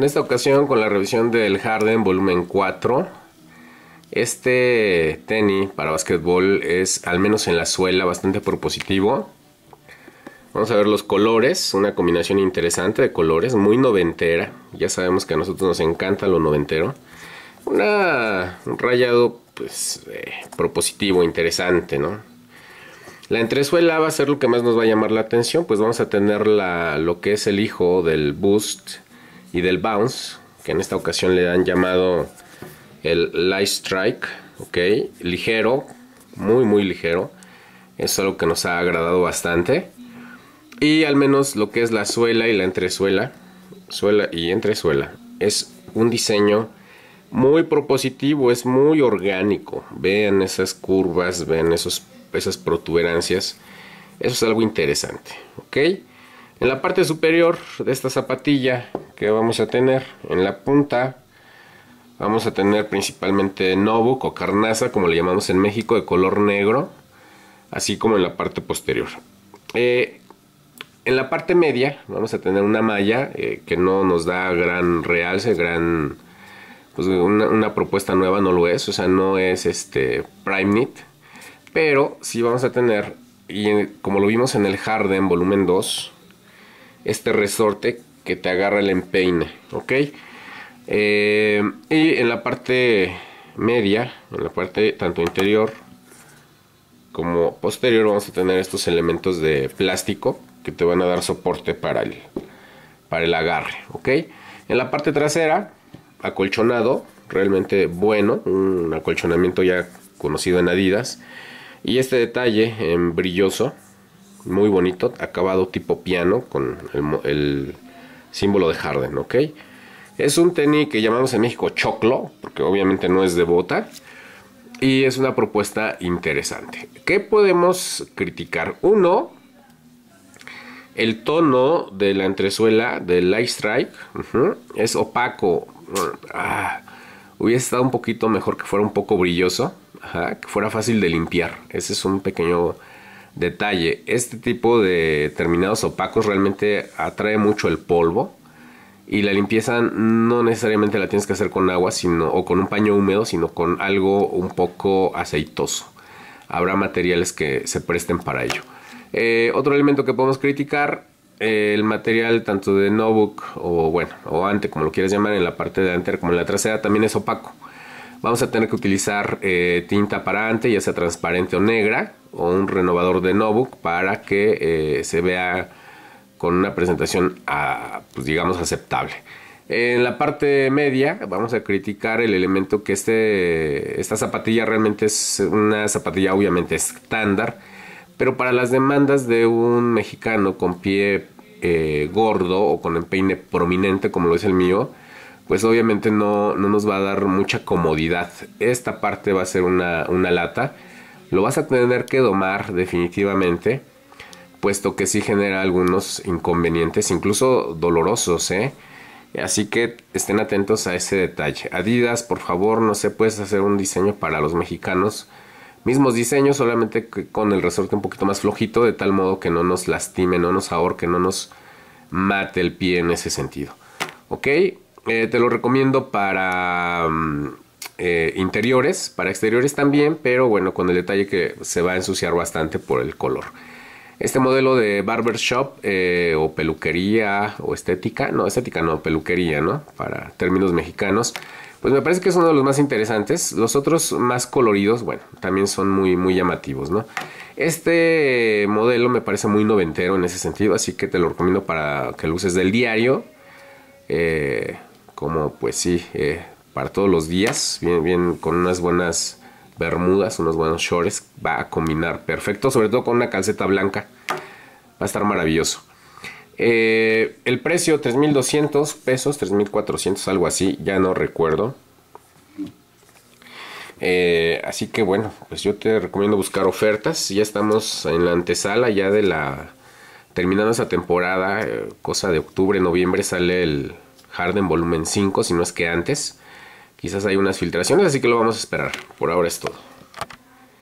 En esta ocasión con la revisión del Harden volumen 4. Este tenis para básquetbol es, al menos en la suela, bastante propositivo. Vamos a ver los colores, una combinación interesante de colores, muy noventera. Ya sabemos que a nosotros nos encanta lo noventero. Una, un rayado pues eh, propositivo, interesante, ¿no? La entresuela va a ser lo que más nos va a llamar la atención, pues vamos a tener la, lo que es el hijo del boost y del bounce, que en esta ocasión le han llamado el light strike, ok, ligero, muy muy ligero, es algo que nos ha agradado bastante. Y al menos lo que es la suela y la entresuela, suela y entresuela, es un diseño muy propositivo, es muy orgánico. Vean esas curvas, vean esos, esas protuberancias. Eso es algo interesante, ¿ok? En la parte superior de esta zapatilla que vamos a tener, en la punta, vamos a tener principalmente Nobuk o carnaza, como le llamamos en México, de color negro, así como en la parte posterior. Eh, en la parte media vamos a tener una malla eh, que no nos da gran realce, gran pues una, propuesta nueva no lo es, o sea, no es este Prime Knit, pero sí vamos a tener, y como lo vimos en el Harden volumen 2, este resorte que te agarra el empeine, ¿ok? Eh, y en la parte media, en la parte tanto interior como posterior, vamos a tener estos elementos de plástico que te van a dar soporte para el, para el agarre, ¿ok? En la parte trasera acolchonado, realmente bueno, un acolchonamiento ya conocido en Adidas. Y este detalle en brilloso, muy bonito, acabado tipo piano con el, símbolo de Harden, ¿ok? Es un tenis que llamamos en México choclo, porque obviamente no es de bota. Y es una propuesta interesante. ¿Qué podemos criticar? Uno, el tono de la entresuela del Light Strike es opaco, ah, hubiese estado un poquito mejor que fuera un poco brilloso, que fuera fácil de limpiar. Ese es un pequeño detalle. Este tipo de terminados opacos realmente atrae mucho el polvo y la limpieza no necesariamente la tienes que hacer con agua sino, o con un paño húmedo, sino con algo un poco aceitoso. Habrá materiales que se presten para ello. Eh, otro elemento que podemos criticar el material tanto de notebook o bueno, o ante como lo quieras llamar en la parte delantera como en la trasera también es opaco. Vamos a tener que utilizar eh, tinta para ante, ya sea transparente o negra, o un renovador de notebook para que eh, se vea con una presentación ah, pues digamos aceptable. En la parte media vamos a criticar el elemento que este, esta zapatilla realmente es una zapatilla obviamente estándar pero para las demandas de un mexicano con pie eh, gordo o con empeine prominente como lo es el mío, pues obviamente no, nos va a dar mucha comodidad. Esta parte va a ser una, lata. Lo vas a tener que domar definitivamente, puesto que sí genera algunos inconvenientes, incluso dolorosos, ¿eh? Así que estén atentos a ese detalle. Adidas, por favor, no se puedes hacer un diseño para los mexicanos mismos diseños, solamente con el resorte un poquito más flojito, de tal modo que no nos lastime, no nos ahorque, no nos mate el pie en ese sentido. ¿Ok? Eh, te lo recomiendo para mm, eh, interiores, para exteriores también, pero bueno, con el detalle que se va a ensuciar bastante por el color. Este modelo de barbershop eh, o peluquería o estética, no, estética no, peluquería, ¿no? Para términos mexicanos pues me parece que es uno de los más interesantes. Los otros más coloridos, bueno, también son muy, muy llamativos, ¿no? Este modelo me parece muy noventero en ese sentido, así que te lo recomiendo para que lo uses del diario. Eh, pues sí, eh, para todos los días, bien, bien, con unas buenas bermudas, unos buenos shorts, va a combinar perfecto, sobre todo con una calceta blanca, va a estar maravilloso. Eh, el precio 3.200 pesos, 3.400, algo así, ya no recuerdo. Eh, así que bueno, pues yo te recomiendo buscar ofertas. Ya estamos en la antesala ya de la... Terminando esa temporada, cosa de octubre, noviembre, sale el Harden volumen 5, si no es que antes. Quizás hay unas filtraciones, así que lo vamos a esperar. Por ahora es todo.